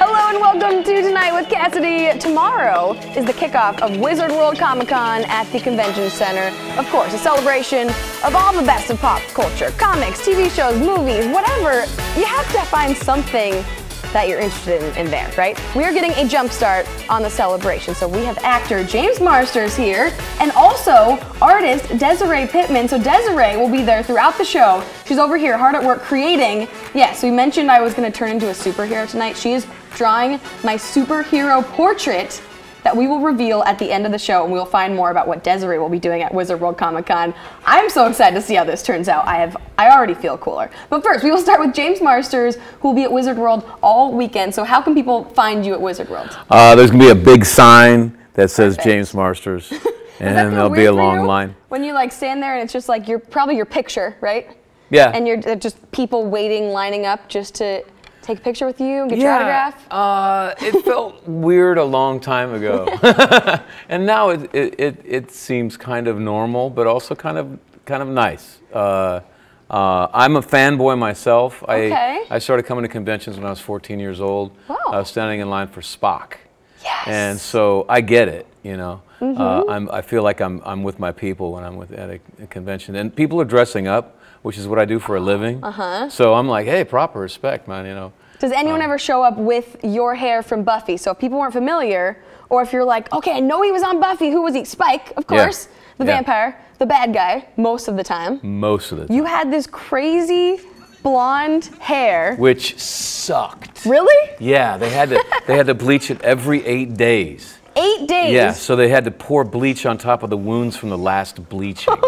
Hello and welcome to Tonight with Cassidy. Tomorrow is the kickoff of Wizard World Comic Con at the Convention Center. Of course, a celebration of all the best of pop culture comics, TV shows, movies, whatever. You have to find something that you're interested in, in there, right? We are getting a jump start on the celebration. So we have actor James Marsters here and also artist Desiree Pittman. So Desiree will be there throughout the show. She's over here hard at work creating. Yes, we mentioned I was going to turn into a superhero tonight. She is drawing my superhero portrait that we will reveal at the end of the show, and we'll find more about what Desiree will be doing at Wizard World Comic Con. I'm so excited to see how this turns out. I have, I already feel cooler. But first, we will start with James Marsters, who will be at Wizard World all weekend. So, how can people find you at Wizard World? Uh, there's gonna be a big sign that says Perfect. James Marsters, and there'll be a long line. When you like stand there and it's just like your probably your picture, right? Yeah. And you're just people waiting, lining up just to take a picture with you and get your autograph. Uh, it felt weird a long time ago, and now it, it, it, it seems kind of normal, but also kind of kind of nice. Uh, uh, I'm a fanboy myself. Okay. I, I started coming to conventions when I was 14 years old. Wow. I was standing in line for Spock. Yes. And so I get it, you know. Uh, Mm-hmm. I'm, I feel like I'm, I'm with my people when I'm with, at a, a convention. And people are dressing up, which is what I do for a living. Uh-huh. So I'm like, hey, proper respect, man, you know. Does anyone ever show up with your hair from Buffy? So if people weren't familiar, or if you're like, okay, I know he was on Buffy. Who was he? Spike, of course, Yeah. the Yeah. vampire, the bad guy, most of the time. Most of the time. You had this crazy blonde hair. Which sucked. Really? Yeah, they had to they had to bleach it every eight days. Eight days. Yeah, so they had to pour bleach on top of the wounds from the last bleaching.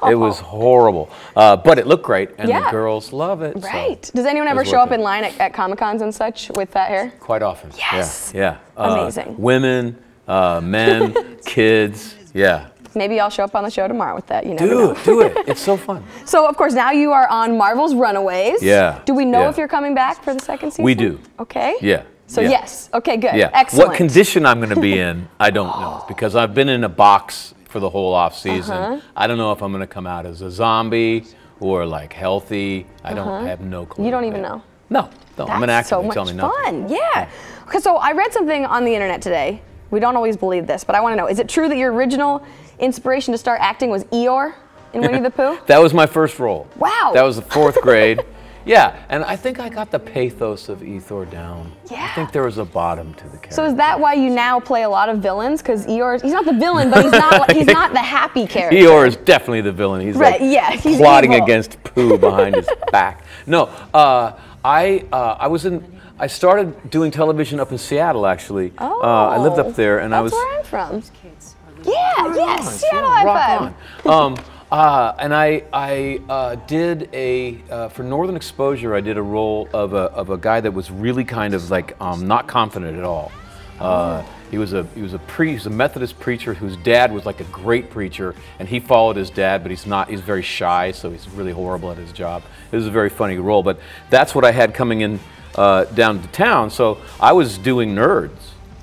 Oh, no. It was horrible, uh, but it looked great, and Yeah. the girls love it. so Right. Does anyone ever show up it. in line at, at Comic Cons and such with that hair? Quite often. Yes. Yeah. yeah. Uh, Amazing. women, uh, men, kids. Yeah. Maybe I'll show up on the show tomorrow with that. You never Do know. Do it. It's so fun. So of course now you are on Marvel's Runaways. Yeah, Do we know yeah. if you're coming back for the second season? We do. Okay. Yeah. So yeah. yes. Okay. Good. Yeah. Excellent. What condition I'm going to be in, I don't know because I've been in a box for the whole off season. Uh-huh. I don't know if I'm going to come out as a zombie or like healthy. I don't I have no clue. Uh-huh. You don't even know. No. No. I'm an That's actor. so much tell me nothing. fun. Yeah. Okay, so I read something on the internet today. We don't always believe this, but I want to know: Is it true that your original inspiration to start acting was Eeyore in Winnie the Pooh? That was my first role. Wow. That was the fourth grade. Yeah, and I think I got the pathos of Eeyore down. Yeah. I think there was a bottom to the character. So is that why you now play a lot of villains? Because Eeyore, he's not the villain, but he's not he's not the happy character. Eeyore is definitely the villain. He's Right, like yeah, he's plotting evil. against Pooh behind his back. No, uh, I uh, I was in. I started doing television up in Seattle. Actually, uh, I lived up there, and I That's was. where I'm from. Yeah. Yes. Nice, Seattle yeah, High rock on. Um, uh, and I, I uh, did a uh, for Northern Exposure. I did a role of a, of a guy that was really kind of like um, not confident at all. Uh, he was a he was a pre, he was a Methodist preacher whose dad was like a great preacher, and he followed his dad, but he's not. He's very shy, so he's really horrible at his job. It was a very funny role, but that's what I had coming in uh, down to town. So I was doing nerds.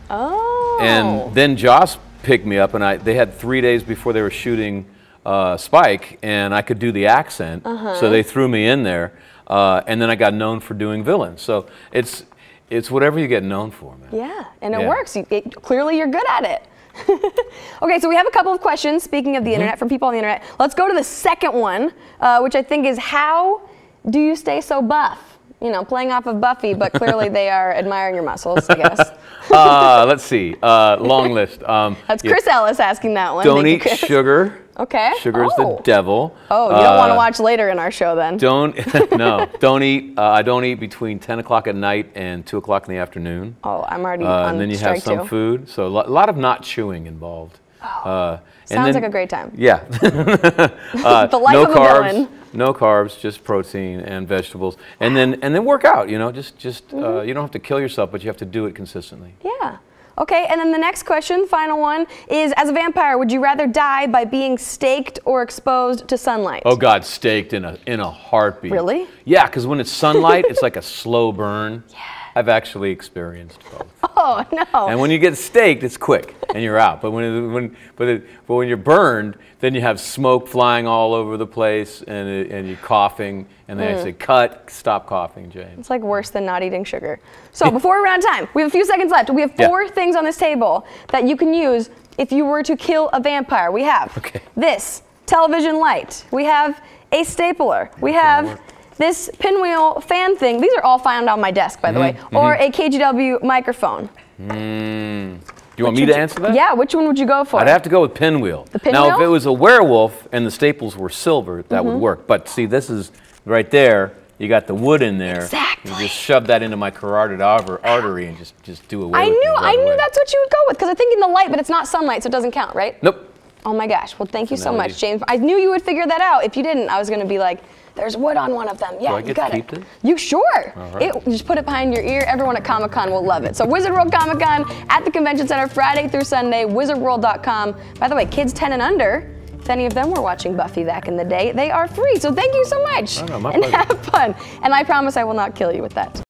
Oh. And then Joss picked me up, and I they had three days before they were shooting uh, Spike, and I could do the accent, so they threw me in there, uh, and then I got known for doing villains. So it's it's whatever you get known for, man. Yeah, and it Yeah. works. You, it, clearly, you're good at it. okay, so we have a couple of questions. Speaking of Mm-hmm. the internet, from people on the internet, let's go to the second one, uh, which I think is how do you stay so buff? You know, playing off of Buffy, but clearly they are admiring your muscles. I guess uh, let's see, uh, long list. Um, that's yeah, Chris Ellis asking that one. Don't Thank eat sugar. Okay. Sugar is Oh. the devil. Oh, you don't want to Uh, watch later in our show then. Don't no. Don't eat. Uh, I don't eat between 10 o'clock at night and 2 o'clock in the afternoon. Oh, I'm already Uh, on and then you strike have some two. food. So a lot, lot of not chewing involved. Uh, and Sounds then- like a great time. Yeah. uh, The life no of a carbs. villain. No carbs, just protein and vegetables, and then and then work out. You know, just just uh, Mm-hmm. you don't have to kill yourself, but you have to do it consistently. Yeah. Okay, and then the next question, final one, is as a vampire, would you rather die by being staked or exposed to sunlight? Oh God, staked in a in a heartbeat. Really? Yeah, because when it's sunlight, it's like a slow burn. Yeah. I've actually experienced both. Oh no. And when you get staked, it's quick and you're out. But when it, when but, it, but when you're burned, then you have smoke flying all over the place and it, and you're coughing. And then I mm. say, cut, stop coughing, James. It's like worse than not eating sugar. So before we run out of time, we have a few seconds left. We have Yeah. four things on this table that you can use if you were to kill a vampire. We have Okay. this television light. We have a stapler. We have. This pinwheel fan thing. These are all found on my desk, by the way. Mm-hmm, Or a KGW microphone. Mm. Do you want me to answer that? Yeah, which one would you go for? I'd have to go with pinwheel. The pinwheel? Now, if? Mm-hmm. it was a werewolf and the staples were silver, that would work. But see, this is right there. You got the wood in there. Exactly. You just shove that into my carotid artery and just just do away I with knew, it I right knew away. that's what you would go with because I'm thinking the light, but it's not sunlight, so it doesn't count, right? Nope. Oh my gosh. Well, thank you so much, James. I knew you would figure that out. If you didn't, I was going to be like, there's wood on one of them. Yeah, I you got to it. keep? You sure? right. It, just put it behind your ear. Everyone at Comic Con will love it. So Wizard World Comic Con at the Convention Center Friday through Sunday. WizardWorld.com. By the way, kids 10 and under. If any of them were watching Buffy back in the day, they are free. So thank you so much. And pleasure. have fun. And I promise I will not kill you with that.